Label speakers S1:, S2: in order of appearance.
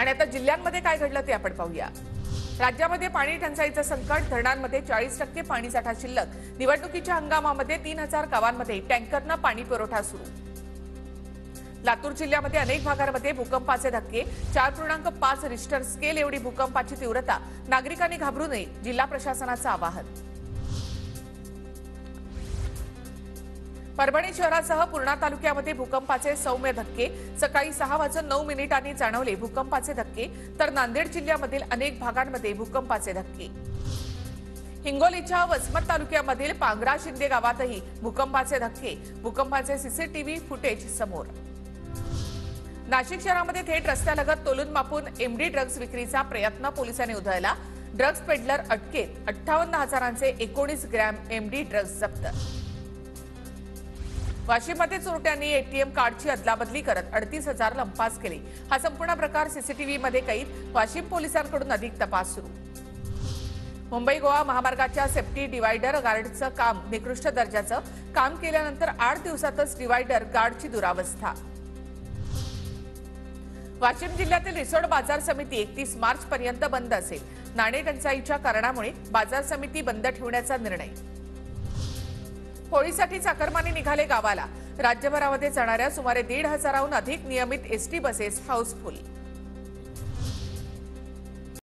S1: आणि आता जिल्ह्यांमध्ये काय घडलं ते आपण पाहूया. राज्यामध्ये पाणी टंचाईचं संकट धरणांमध्ये चाळीस टक्के पाणीसाठा शिल्लक. निवडणुकीच्या हंगामामध्ये तीन हजार गावांमध्ये टँकरनं पाणी पुरवठा सुरू. लातूर जिल्ह्यामध्ये अनेक भागांमध्ये भूकंपाचे धक्के. चार पूर्णांक पाच रिस्टर स्केल एवढी भूकंपाची तीव्रता. नागरिकांनी घाबरू नये जिल्हा प्रशासनाचं आवाहन. परभणी शहरासह पूर्णा तालुक्यामध्ये भूकंपाचे सौम्य धक्के. सकाळी सहा वाजून नऊ मिनिटांनी जाणवले भूकंपाचे धक्के तर नांदेड जिल्ह्यामधील अनेक भागांमध्ये भूकंपाचे धक्के. हिंगोलीच्या वसमत तालुक्यामधील पांगरा शिंदे गावातही भूकंपाचे धक्के. भूकंपाचे सीसीटीव्ही फुटेज समोर. नाशिक शहरामध्ये थेट रस्त्यालगत तोलून मापून एमडी ड्रग्ज विक्रीचा प्रयत्न पोलिसांनी उधळला. ड्रग्ज पेडलर अटकेत. अठ्ठावन्न हजारांचे एकोणीस ग्रॅम एमडी ड्रग्ज जप्त. वाशिममध्ये चोरट्यांनी एटीएम कार्डची अदलाबदली करत अडतीस हजार लंपास केले. हा संपूर्ण प्रकार सीसीटीव्हीमध्ये कैद. वाशिम पोलिसांकडून अधिक तपास सुरू. मुंबई गोवा महामार्गाच्या सेफ्टी डिवायडर गार्डचं काम निकृष्ट दर्जाचं. काम केल्यानंतर आठ दिवसातच डिवायडर गार्डची दुरावस्था. वाशिम जिल्ह्यातील रिसोड बाजार समिती एकतीस मार्च पर्यंत बंद असेल. नाणे टंचाईच्या कारणामुळे बाजार समिती बंद ठेवण्याचा निर्णय. होळीसाठी चाकरमाने निघाले गावाला. राज्यभरामध्ये जाणाऱ्या सुमारे दीड हजाराहून अधिक नियमित एसटी बसेस हाऊसफुल.